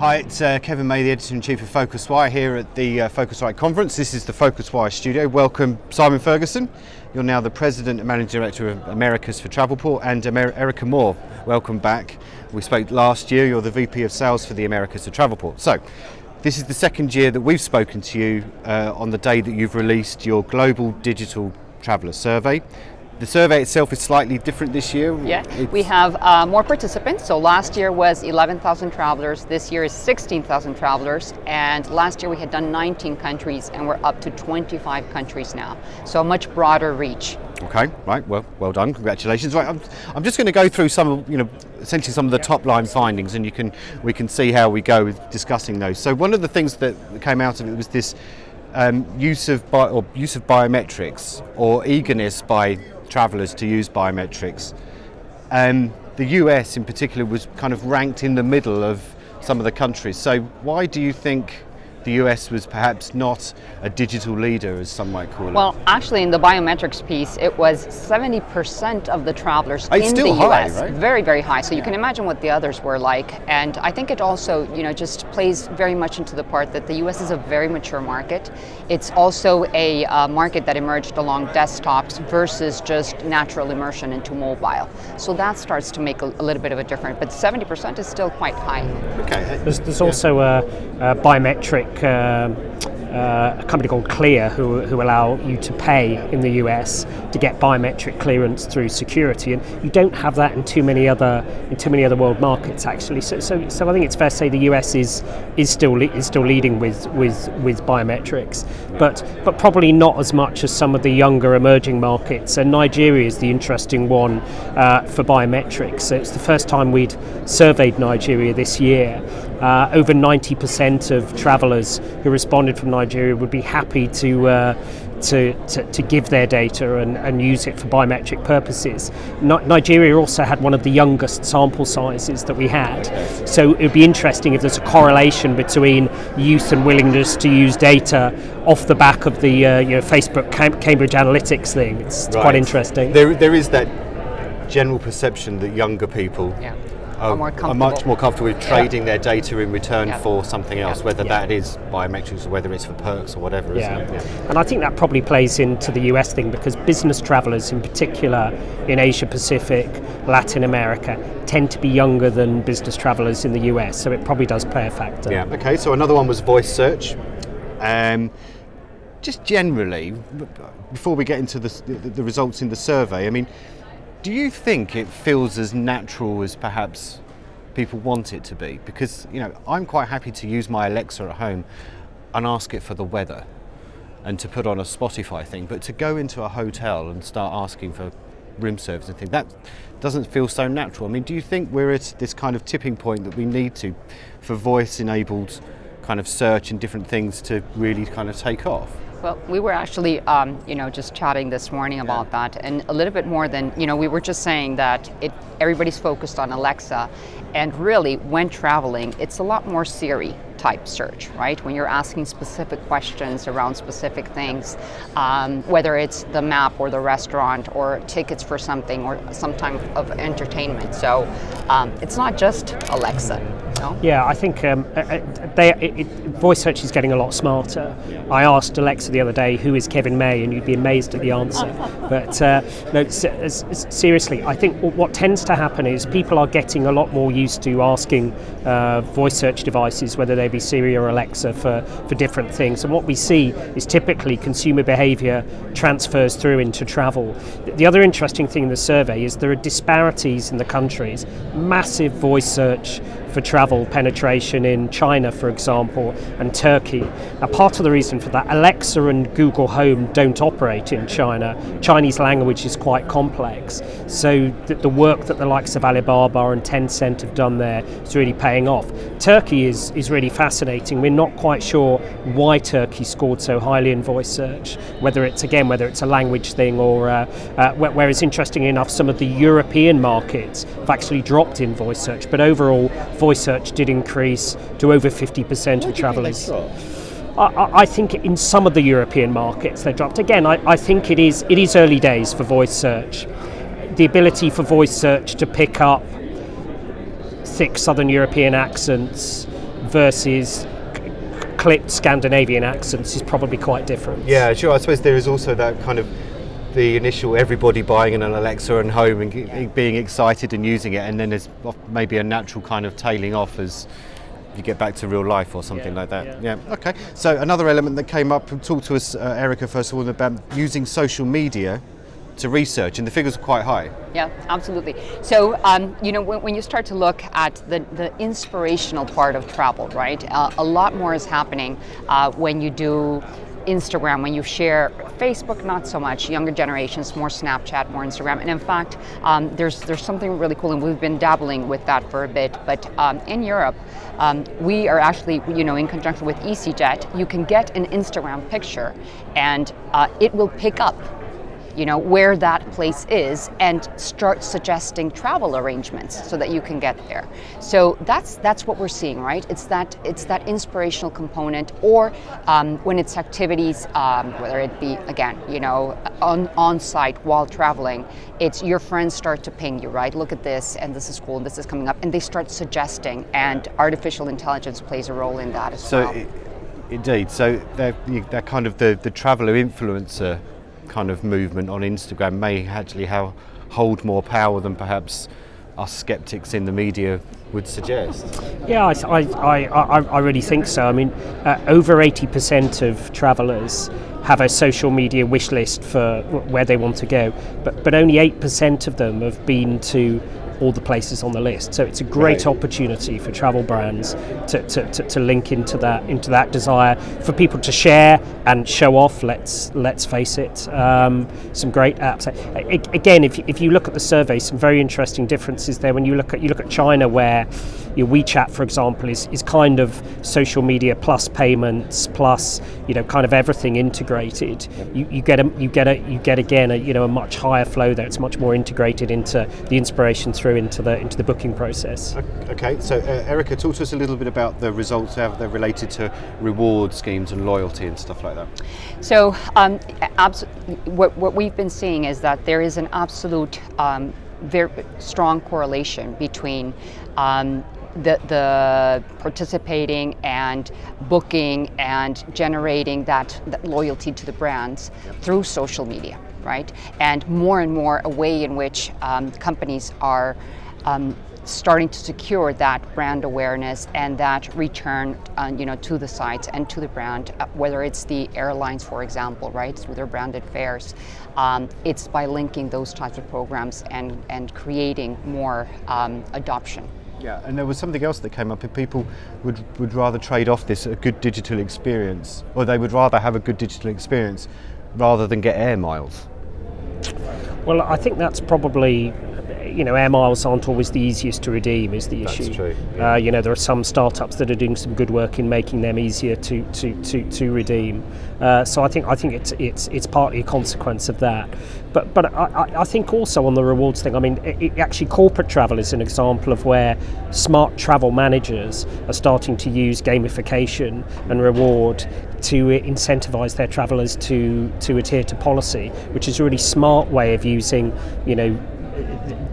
Hi, it's uh, Kevin May, the editor in chief of PhocusWire, here at the uh, PhocusWire conference. This is the PhocusWire studio. Welcome, Simon Ferguson. You're now the president and managing director of Americas for Travelport, and Amer- Erika Moore. Welcome back. We spoke last year. You're the VP of Sales for the Americas for Travelport. So, this is the second year that we've spoken to you uh, on the day that you've released your global digital traveller survey. The survey itself is slightly different this year. Yeah, It's- we have uh, more participants. So last year was 11,000 travelers. This year is 16,000 travelers. And last year we had done 19 countries, and we're up to 25 countries now. So a much broader reach. Okay, right. Well, well done. Congratulations. Right, I'm, I'm just going to go through some, of, you know, essentially some of the top line findings, and you can we can see how we go with discussing those. So one of the things that came out of it was this um, use of bi- or use of biometrics or eagerness by travellers to use biometrics. Um, the US in particular was kind of ranked in the middle of some of the countries. So why do you think the US was perhaps not a digital leader, as some might call it? Well, actually, in the biometrics piece, it was 70% of the travelers It's in still the high, US. right? Very, very high. So you can imagine what the others were like. And I think it also, you know, just plays very much into the part that the US is a very mature market. It's also a uh, market that emerged along desktops versus just natural immersion into mobile. So that starts to make a, a little bit of a difference. But 70% is still quite high. okay. There's, there's also a, a biometric um, uh, a company called Clear who, who allow you to pay in the US to get biometric clearance through security, and you don't have that in too many other in too many other world markets actually. So, so, so I think it's fair to say the US is is still is still leading with with with biometrics, but but probably not as much as some of the younger emerging markets. And Nigeria is the interesting one uh, for biometrics. So it's the first time we'd surveyed Nigeria this year. Uh, over 90% of travellers who responded from Nigeria would be happy to, uh, to, to, to give their data and, and use it for biometric purposes. Ni- Nigeria also had one of the youngest sample sizes that we had, so it would be interesting if there's a correlation between youth and willingness to use data off the back of the uh, you know, Facebook Cam- Cambridge Analytica thing. It's, it's quite interesting. There, there is that general perception that younger people Yeah. Are, Are more are much more comfortable with trading their data in return Yeah. for something else, whether Yeah. that is biometrics or whether it's for perks or whatever, Yeah. isn't it? and I think that probably plays into the US thing because business travelers, in particular in Asia Pacific, Latin America, tend to be younger than business travelers in the US, so it probably does play a factor. Yeah. Okay. So another one was voice search. Um, just generally, before we get into the, the, the results in the survey, I mean, do you think it feels as natural as perhaps people want it to be? Because you know, I'm quite happy to use my Alexa at home and ask it for the weather and to put on a Spotify thing, but to go into a hotel and start asking for room service and things that doesn't feel so natural. I mean, do you think we're at this kind of tipping point that we need to for voice-enabled kind of search and different things to really kind of take off? Well, we were actually, um, you know, just chatting this morning about that, and a little bit more than, you know, we were just saying that it everybody's focused on Alexa, and really, when traveling, it's a lot more Siri type search, right? When you're asking specific questions around specific things, um, whether it's the map or the restaurant or tickets for something or some type of entertainment. So um, it's not just Alexa. No? Yeah, I think um, uh, uh, they, it, it, voice search is getting a lot smarter. I asked Alexa the other day, "Who is Kevin May?" and you'd be amazed at the answer. but uh, no, seriously, I think what tends to happen is people are getting a lot more used to asking uh, voice search devices, whether they be Siri or Alexa, for, for different things. And what we see is typically consumer behaviour transfers through into travel. The other interesting thing in the survey is there are disparities in the countries. Massive voice search for travel penetration in China, for example, and Turkey. Now, part of the reason for that, Alexa and Google Home don't operate in China. Chinese language is quite complex, so the, the work that the likes of Alibaba and Tencent have done there is really paying off. Turkey is, is really fascinating. We're not quite sure why Turkey scored so highly in voice search, whether it's again whether it's a language thing or uh, uh, wh- whereas interestingly enough, some of the European markets have actually dropped in voice search, but overall voice search did increase to over 50% of travellers. I, I I think in some of the European markets they dropped. Again, I, I think it is it is early days for voice search. The ability for voice search to pick up thick Southern European accents, versus clipped Scandinavian accents is probably quite different. Yeah, sure. I suppose there is also that kind of the initial everybody buying an Alexa and home and yeah. being excited and using it, and then there's maybe a natural kind of tailing off as you get back to real life or something yeah, like that. Yeah. yeah. Okay. So another element that came up. and Talk to us, uh, Erika, first of all, about using social media to research, and the figures are quite high. Yeah, absolutely. So, um, you know, when, when, you start to look at the, the inspirational part of travel, right, uh, a lot more is happening uh, when you do Instagram, when you share Facebook, not so much. Younger generations, more Snapchat, more Instagram. And in fact, um, there's there's something really cool, and we've been dabbling with that for a bit. But um, in Europe, um, we are actually, you know, in conjunction with EasyJet, you can get an Instagram picture, and uh, it will pick up you know, where that place is and start suggesting travel arrangements so that you can get there. So that's that's what we're seeing, right? It's that it's that inspirational component, or um, when it's activities, um, whether it be again, you know, on on site while traveling, it's your friends start to ping you, right? Look at this, and this is cool, and this is coming up, and they start suggesting, and artificial intelligence plays a role in that as so well. It, indeed, so they're, they're kind of the, the traveller influencer kind of movement on Instagram may actually have, hold more power than perhaps us skeptics in the media would suggest. Yeah, I, I, I, I really think so. I mean, uh, over 80% of travellers have a social media wish list for where they want to go, but, but only 8% of them have been to all the places on the list. So it's a great right. opportunity for travel brands to, to, to, to, link into that into that desire for people to share and show off. Let's let's face it, um, some great apps. Again, if, if you look at the survey, some very interesting differences there. When you look at you look at China, where your WeChat, for example, is, is kind of social media plus payments plus you know kind of everything integrated. You, you get a you get a you get again a you know a much higher flow there. It's much more integrated into the inspiration through into the into the booking process. Okay, so uh, Erika, talk to us a little bit about the results how they're related to reward schemes and loyalty and stuff like that. So, um, abs- what, what we've been seeing is that there is an absolute um, very strong correlation between um, the, the participating and booking and generating that, that loyalty to the brands through social media, right? And more and more a way in which um, companies are um, starting to secure that brand awareness and that return uh, you know to the sites and to the brand uh, whether it's the airlines for example right through their branded fares um, it's by linking those types of programs and and creating more um, adoption yeah, and there was something else that came up. If people would, would rather trade off this a good digital experience, or they would rather have a good digital experience rather than get air miles. Well, I think that's probably you know, air miles aren't always the easiest to redeem, is the issue. That's true. Yeah. Uh, you know, there are some startups that are doing some good work in making them easier to to, to, to redeem. Uh, so I think I think it's it's it's partly a consequence of that. But but I, I think also on the rewards thing, I mean, it, it actually corporate travel is an example of where smart travel managers are starting to use gamification and reward to incentivize their travelers to to adhere to policy, which is a really smart way of using, you know,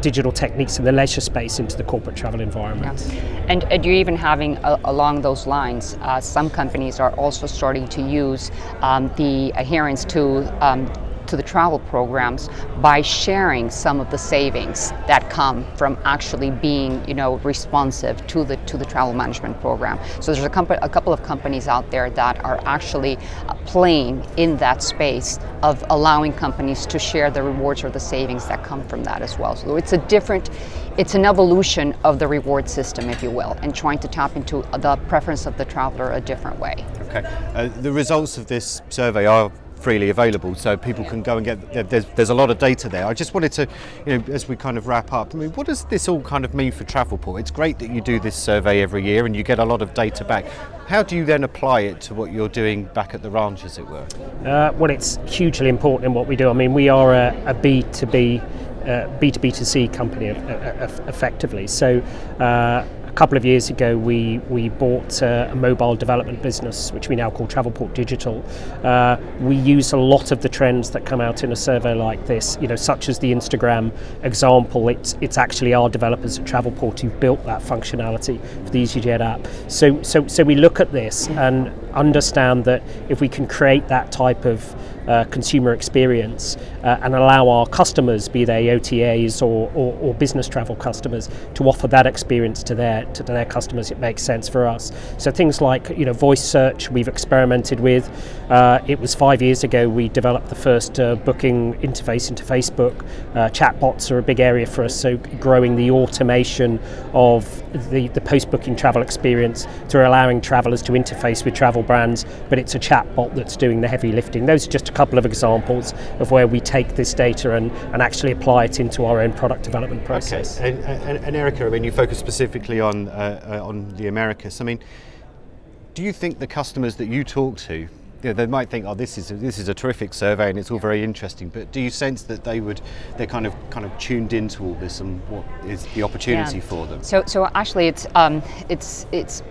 digital techniques in the leisure space into the corporate travel environment. And, and, you're even having uh, along those lines, uh, some companies are also starting to use um, the adherence to um, to the travel programs by sharing some of the savings that come from actually being, you know, responsive to the to the travel management program. So there's a, a couple of companies out there that are actually uh, playing in that space of allowing companies to share the rewards or the savings that come from that as well. So it's a different, it's an evolution of the reward system, if you will, and trying to tap into the preference of the traveler a different way. Okay. Uh, the results of this survey are freely available, so people can go and get. There's, there's a lot of data there. I just wanted to, you know, as we kind of wrap up. I mean, what does this all kind of mean for Travelport? It's great that you do this survey every year and you get a lot of data back. How do you then apply it to what you're doing back at the ranch, as it were? Uh, well, it's hugely important in what we do. I mean, we are a a B2B, uh, B2B2C company uh, effectively. So. Uh, couple of years ago, we we bought uh, a mobile development business, which we now call Travelport Digital. Uh, we use a lot of the trends that come out in a survey like this, you know, such as the Instagram example. It's it's actually our developers at Travelport who've built that functionality for the EasyJet app. So so so we look at this and understand that if we can create that type of uh, consumer experience uh, and allow our customers, be they OTAs or, or, or, business travel customers, to offer that experience to their to their customers. It makes sense for us. So things like you know voice search we've experimented with. Uh, it was five years ago we developed the first uh, booking interface into Facebook. Uh, chatbots are a big area for us. So growing the automation of the, the post booking travel experience through allowing travelers to interface with travel brands, but it's a chatbot that's doing the heavy lifting. Those are just a couple of examples of where we take this data and, and actually apply it into our own product development process. Okay, and, and, and Erika, I mean, you focus specifically on uh, uh, on the Americas. I mean, do you think the customers that you talk to you know, they might think, oh, this is a, this is a terrific survey and it's all very interesting. But do you sense that they would they're kind of kind of tuned into all this and what is the opportunity yeah. for them? So so actually, it's um, it's it's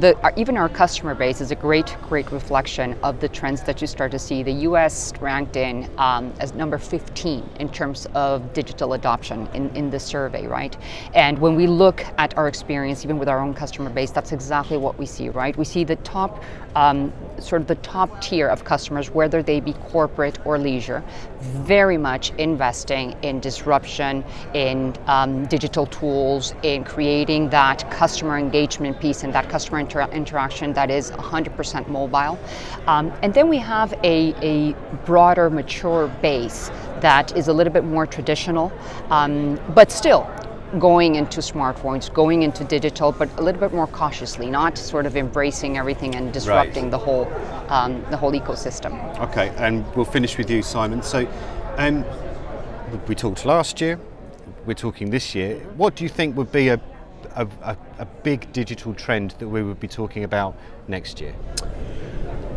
the, even our customer base is a great, great reflection of the trends that you start to see. The U.S. ranked in um, as number 15 in terms of digital adoption in, in the survey, right? And when we look at our experience, even with our own customer base, that's exactly what we see, right? We see the top, um, sort of the top tier of customers, whether they be corporate or leisure, very much investing in disruption, in um, digital tools, in creating that customer engagement piece and that customer inter interaction that is 100% mobile. Um, and then we have a, a, broader, mature base that is a little bit more traditional, um, but still going into smartphones, going into digital, but a little bit more cautiously, not sort of embracing everything and disrupting right. the whole um, the whole ecosystem. Okay, and we'll finish with you, Simon. So, um, we talked last year. We're talking this year. What do you think would be a a, a, a big digital trend that we would be talking about next year?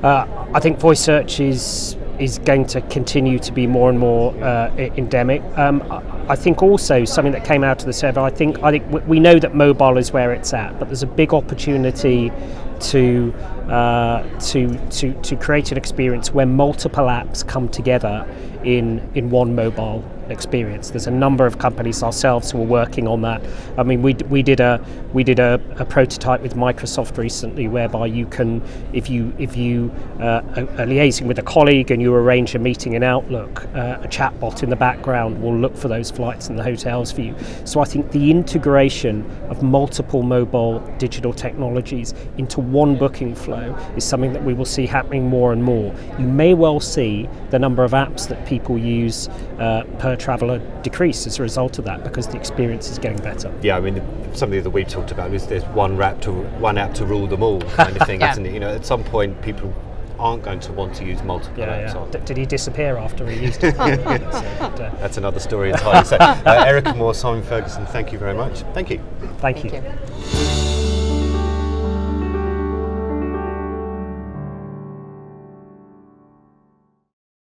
Uh, I think voice search is is going to continue to be more and more uh, endemic. Um, I think also something that came out of the survey. I think I think we know that mobile is where it's at, but there's a big opportunity to uh, to to to create an experience where multiple apps come together in in one mobile experience. There's a number of companies ourselves who are working on that. I mean, we, we did a we did a, a prototype with Microsoft recently, whereby you can, if you if you uh, are, liaising with a colleague and you arrange a meeting in Outlook, uh, a chatbot in the background will look for those flights and the hotels for you. So I think the integration of multiple mobile digital technologies into one booking flow is something that we will see happening more and more. You may well see the number of apps that people use uh, per traveller decrease as a result of that because the experience is getting better. Yeah, I mean, something that we've talked about is there's one app to one app to rule them all kind of thing, yeah. isn't it? You know, at some point people aren't going to want to use multiple yeah, apps. Yeah. did he disappear after he used it? so, but, uh, That's another story entirely. so, uh, Erika Moore, Simon Ferguson, thank you very much. Thank you. Thank, thank you. you.